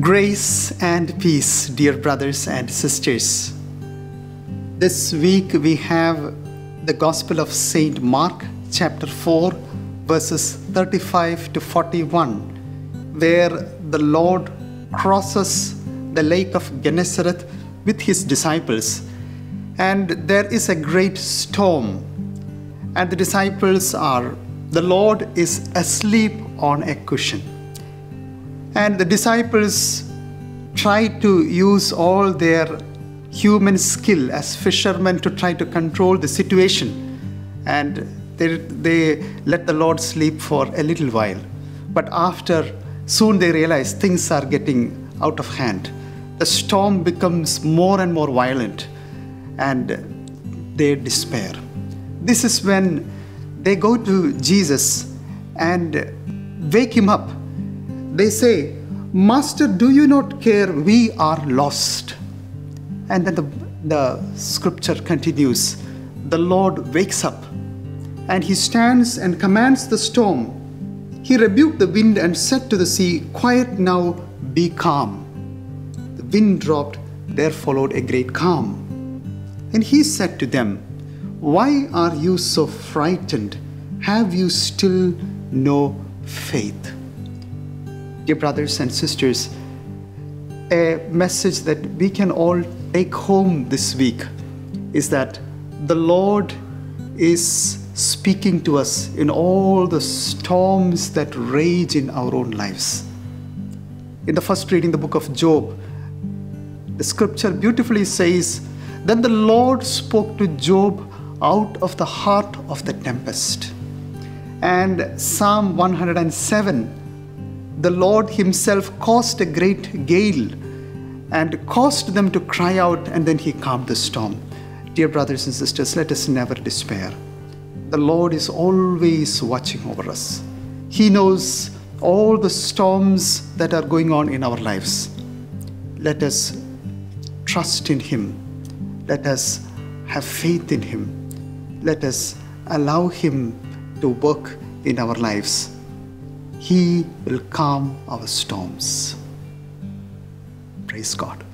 Grace and peace, dear brothers and sisters. This week we have the Gospel of Saint Mark, chapter 4, verses 35 to 41, where the Lord crosses the lake of Gennesaret with his disciples. And there is a great storm, and the disciples are, the Lord is asleep on a cushion. And the disciples try to use all their human skill as fishermen to try to control the situation. And they, they let the Lord sleep for a little while. But after, soon they realize things are getting out of hand. The storm becomes more and more violent, and they despair. This is when they go to Jesus and wake him up they say, Master, do you not care? We are lost. And then the, the scripture continues The Lord wakes up and he stands and commands the storm. He rebuked the wind and said to the sea, Quiet now, be calm. The wind dropped, there followed a great calm. And he said to them, Why are you so frightened? Have you still no faith? dear brothers and sisters, a message that we can all take home this week is that the Lord is speaking to us in all the storms that rage in our own lives. In the first reading, the book of Job, the scripture beautifully says, Then the Lord spoke to Job out of the heart of the tempest. And Psalm 107 the Lord Himself caused a great gale and caused them to cry out, and then He calmed the storm. Dear brothers and sisters, let us never despair. The Lord is always watching over us. He knows all the storms that are going on in our lives. Let us trust in Him. Let us have faith in Him. Let us allow Him to work in our lives he will calm our storms. Praise God.